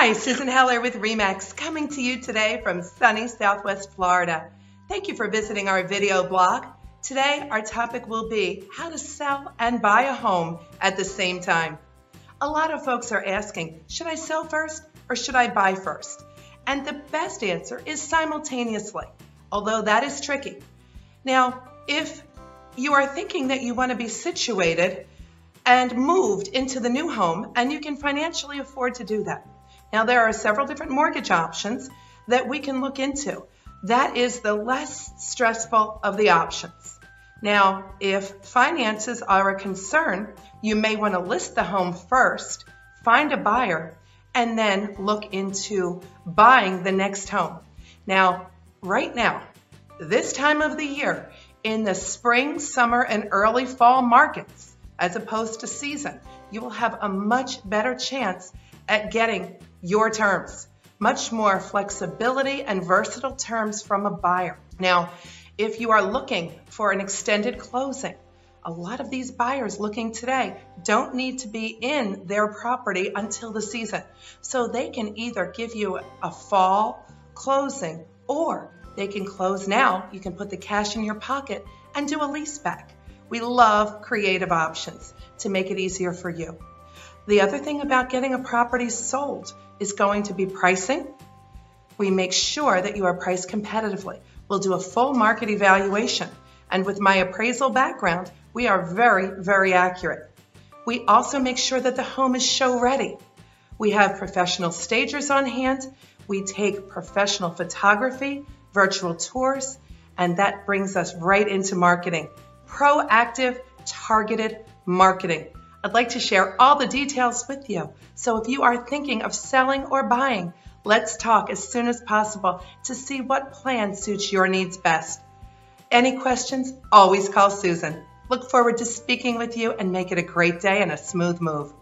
Hi, Susan Heller with REMAX coming to you today from sunny Southwest Florida. Thank you for visiting our video blog. Today, our topic will be how to sell and buy a home at the same time. A lot of folks are asking, should I sell first or should I buy first? And the best answer is simultaneously, although that is tricky. Now, if you are thinking that you want to be situated and moved into the new home and you can financially afford to do that. Now, there are several different mortgage options that we can look into. That is the less stressful of the options. Now, if finances are a concern, you may want to list the home first, find a buyer, and then look into buying the next home. Now, right now, this time of the year, in the spring, summer, and early fall markets, as opposed to season, you will have a much better chance at getting your terms. Much more flexibility and versatile terms from a buyer. Now, if you are looking for an extended closing, a lot of these buyers looking today don't need to be in their property until the season. So they can either give you a fall closing or they can close now. You can put the cash in your pocket and do a lease back. We love creative options to make it easier for you. The other thing about getting a property sold is going to be pricing. We make sure that you are priced competitively. We'll do a full market evaluation. And with my appraisal background, we are very, very accurate. We also make sure that the home is show ready. We have professional stagers on hand. We take professional photography, virtual tours, and that brings us right into marketing. Proactive, targeted marketing. I'd like to share all the details with you. So if you are thinking of selling or buying, let's talk as soon as possible to see what plan suits your needs best. Any questions? Always call Susan. Look forward to speaking with you and make it a great day and a smooth move.